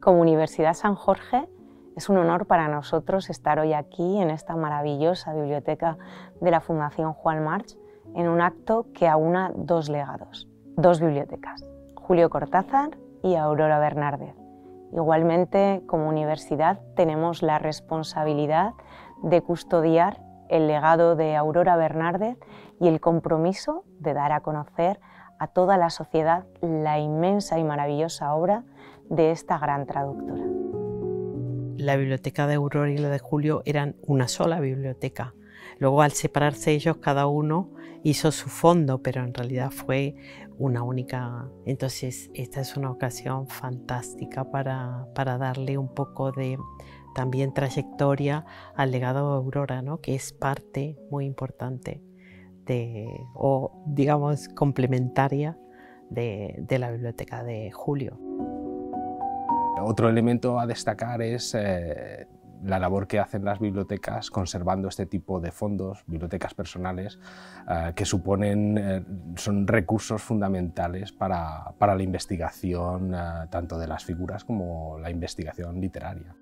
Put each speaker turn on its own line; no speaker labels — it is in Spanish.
Como Universidad San Jorge, es un honor para nosotros estar hoy aquí en esta maravillosa biblioteca de la Fundación Juan March en un acto que aúna dos legados, dos bibliotecas, Julio Cortázar y Aurora Bernárdez. Igualmente, como universidad, tenemos la responsabilidad de custodiar el legado de Aurora Bernárdez y el compromiso de dar a conocer a toda la sociedad la inmensa y maravillosa obra de esta gran traductora.
La biblioteca de Aurora y la de Julio eran una sola biblioteca. Luego al separarse ellos, cada uno hizo su fondo, pero en realidad fue una única. Entonces esta es una ocasión fantástica para, para darle un poco de también trayectoria al legado de Aurora, ¿no? que es parte muy importante de, o digamos complementaria de, de la biblioteca de Julio.
Otro elemento a destacar es eh, la labor que hacen las bibliotecas conservando este tipo de fondos, bibliotecas personales, eh, que suponen, eh, son recursos fundamentales para, para la investigación tanto de las figuras como la investigación literaria.